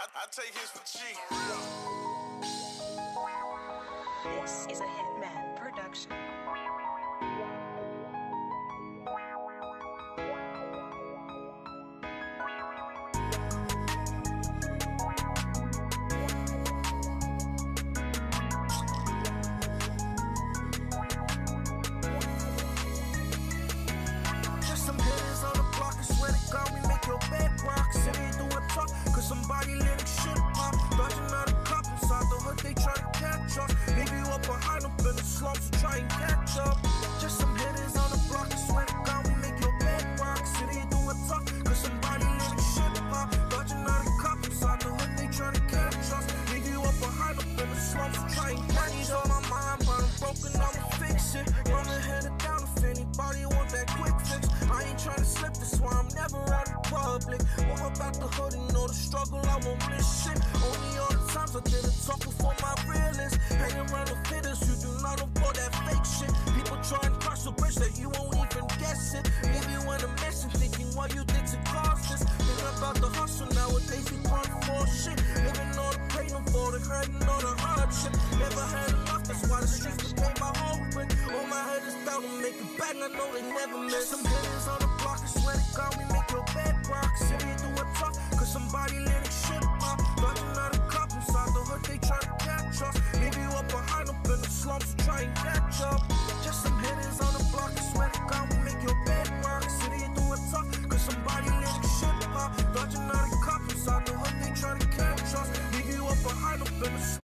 I, I take his for cheap. This is a Hitman public. More about the hood and all the struggle, I won't miss shit. Only all the times I did a talk before my realist. Hang around the fitters, you do not afford that fake shit. People try and cross a bridge that you won't even guess it. Leave you in a mess thinking what you did to cause this. Think about the hustle nowadays, we run for shit. Living all the pain, for the hurt and all the hardship. Never had enough, that's why the streets became my home. All my head is down to make it back, I know they never miss. Some hitters on the block, I swear to God, we